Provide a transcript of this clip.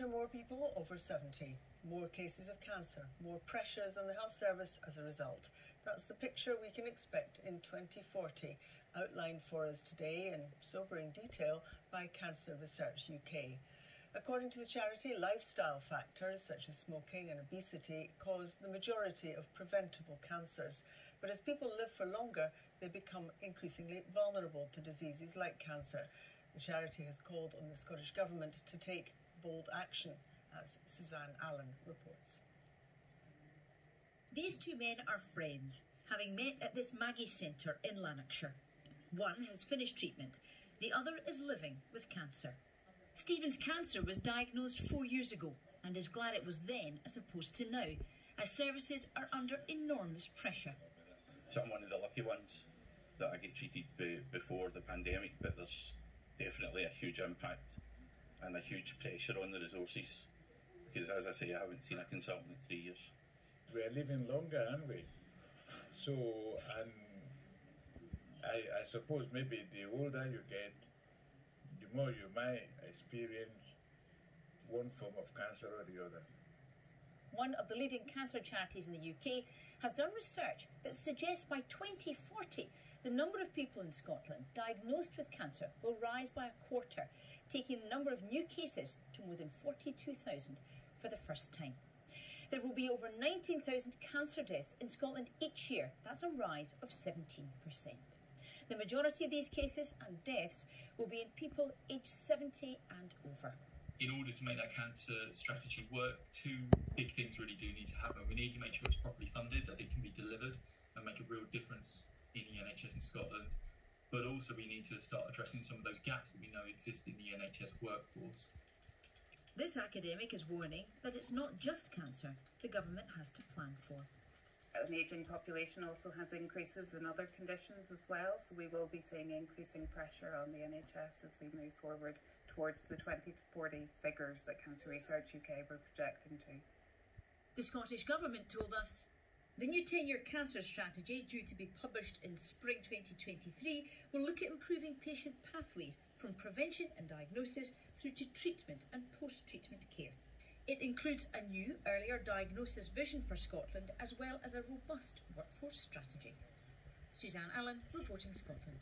More people over 70, more cases of cancer, more pressures on the health service as a result. That's the picture we can expect in 2040, outlined for us today in sobering detail by Cancer Research UK. According to the charity, lifestyle factors such as smoking and obesity cause the majority of preventable cancers. But as people live for longer, they become increasingly vulnerable to diseases like cancer. The charity has called on the Scottish Government to take bold action, as Suzanne Allan reports. These two men are friends, having met at this Maggie Centre in Lanarkshire. One has finished treatment, the other is living with cancer. Stephen's cancer was diagnosed four years ago and is glad it was then as opposed to now, as services are under enormous pressure. So I'm one of the lucky ones that I get treated before the pandemic, but there's definitely a huge impact and a huge pressure on the resources because, as I say, I haven't seen a consultant in three years. We're living longer, aren't we? So, and I, I suppose maybe the older you get, the more you might experience one form of cancer or the other one of the leading cancer charities in the UK, has done research that suggests by 2040 the number of people in Scotland diagnosed with cancer will rise by a quarter, taking the number of new cases to more than 42,000 for the first time. There will be over 19,000 cancer deaths in Scotland each year. That's a rise of 17%. The majority of these cases and deaths will be in people aged 70 and over in order to make that cancer strategy work, two big things really do need to happen. We need to make sure it's properly funded, that it can be delivered and make a real difference in the NHS in Scotland. But also, we need to start addressing some of those gaps that we know exist in the NHS workforce. This academic is warning that it's not just cancer the government has to plan for. An ageing population also has increases in other conditions as well, so we will be seeing increasing pressure on the NHS as we move forward towards the 2040 figures that Cancer Research UK were projecting to. The Scottish Government told us the new 10 year cancer strategy, due to be published in spring 2023, will look at improving patient pathways from prevention and diagnosis through to treatment and post treatment care. It includes a new earlier diagnosis vision for Scotland as well as a robust workforce strategy. Suzanne Allan, reporting Scotland.